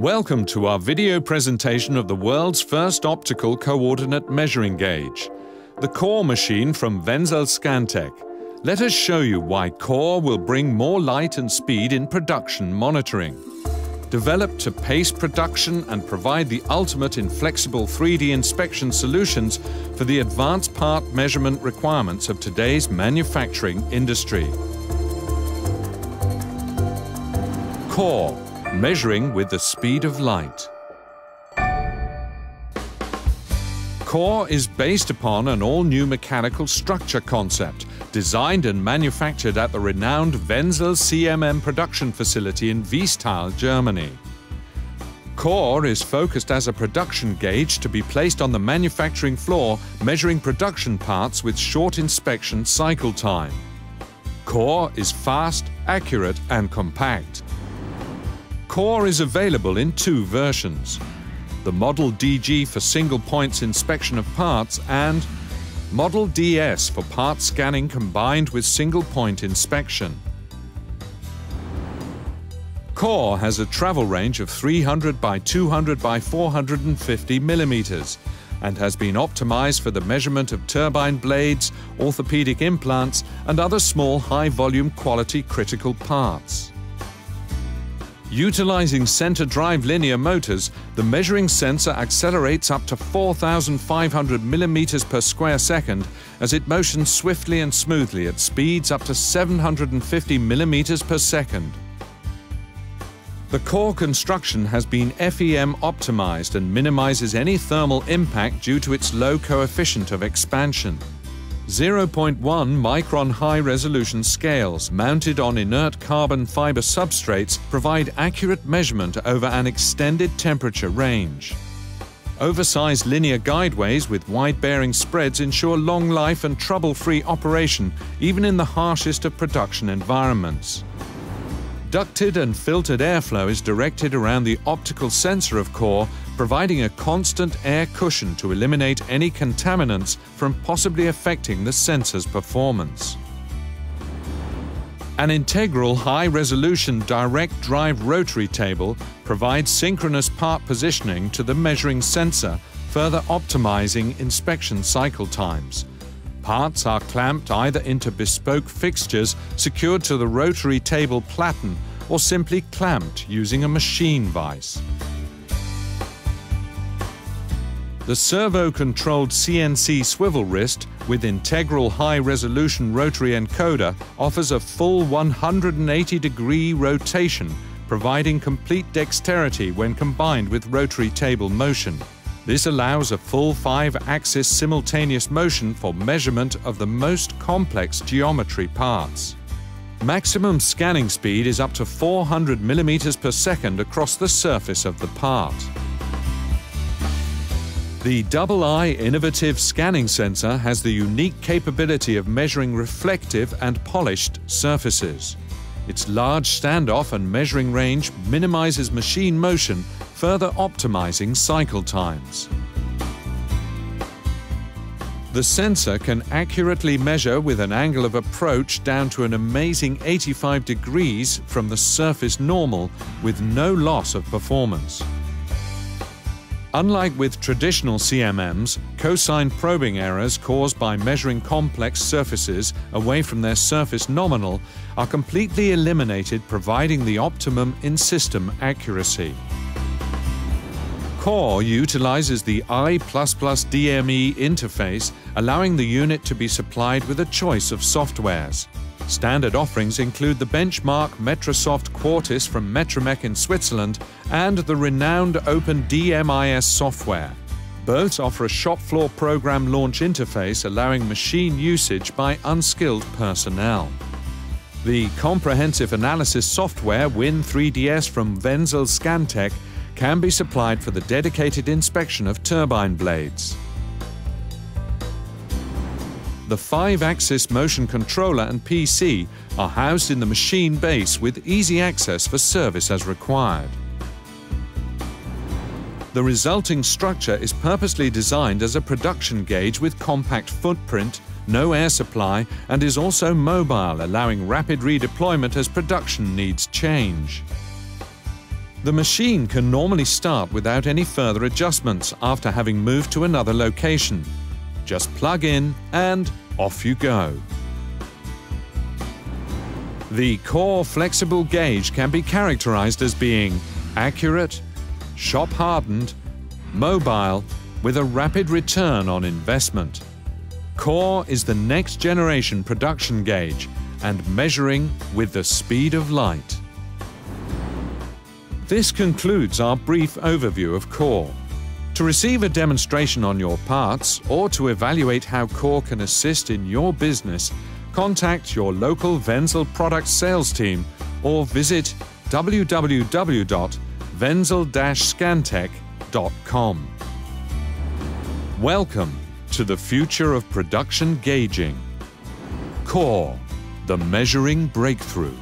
Welcome to our video presentation of the world's first optical coordinate measuring gauge, the CORE machine from Wenzel Scantech. Let us show you why CORE will bring more light and speed in production monitoring. Developed to pace production and provide the ultimate in flexible 3D inspection solutions for the advanced part measurement requirements of today's manufacturing industry. CORE measuring with the speed of light. CORE is based upon an all-new mechanical structure concept, designed and manufactured at the renowned Wenzel CMM production facility in Wiesthal, Germany. CORE is focused as a production gauge to be placed on the manufacturing floor, measuring production parts with short inspection cycle time. CORE is fast, accurate and compact. Core is available in two versions. The Model DG for single points inspection of parts and Model DS for part scanning combined with single point inspection. Core has a travel range of 300 by 200 by 450 millimeters and has been optimized for the measurement of turbine blades, orthopedic implants and other small high-volume quality critical parts. Utilizing center drive linear motors, the measuring sensor accelerates up to 4,500 millimeters per square second as it motions swiftly and smoothly at speeds up to 750 millimeters per second. The core construction has been FEM optimized and minimizes any thermal impact due to its low coefficient of expansion. 0.1 micron high-resolution scales mounted on inert carbon fiber substrates provide accurate measurement over an extended temperature range. Oversized linear guideways with wide-bearing spreads ensure long life and trouble-free operation even in the harshest of production environments. Ducted and filtered airflow is directed around the optical sensor of core, providing a constant air cushion to eliminate any contaminants from possibly affecting the sensor's performance. An integral high-resolution direct drive rotary table provides synchronous part positioning to the measuring sensor, further optimizing inspection cycle times. Parts are clamped either into bespoke fixtures secured to the rotary table platen or simply clamped using a machine vise. The servo-controlled CNC swivel wrist with integral high-resolution rotary encoder offers a full 180-degree rotation, providing complete dexterity when combined with rotary table motion. This allows a full five-axis simultaneous motion for measurement of the most complex geometry parts. Maximum scanning speed is up to 400 millimeters per second across the surface of the part. The Double Eye innovative scanning sensor has the unique capability of measuring reflective and polished surfaces. Its large standoff and measuring range minimizes machine motion, further optimizing cycle times. The sensor can accurately measure with an angle of approach down to an amazing 85 degrees from the surface normal with no loss of performance. Unlike with traditional CMMs, cosine probing errors caused by measuring complex surfaces away from their surface nominal are completely eliminated providing the optimum in-system accuracy. Core utilizes the I++ DME interface, allowing the unit to be supplied with a choice of softwares. Standard offerings include the benchmark Metrosoft Quartis from Metromec in Switzerland and the renowned OpenDMIS software. Both offer a shop floor program launch interface allowing machine usage by unskilled personnel. The comprehensive analysis software Win3DS from Wenzel Scantech can be supplied for the dedicated inspection of turbine blades. The 5-axis motion controller and PC are housed in the machine base with easy access for service as required. The resulting structure is purposely designed as a production gauge with compact footprint, no air supply, and is also mobile, allowing rapid redeployment as production needs change. The machine can normally start without any further adjustments after having moved to another location. Just plug in and off you go. The core flexible gauge can be characterized as being accurate, shop hardened, mobile, with a rapid return on investment. Core is the next generation production gauge and measuring with the speed of light. This concludes our brief overview of Core. To receive a demonstration on your parts or to evaluate how Core can assist in your business, contact your local Wenzel product sales team or visit www.wenzel-scantech.com. Welcome to the future of production gauging. Core, the measuring breakthrough.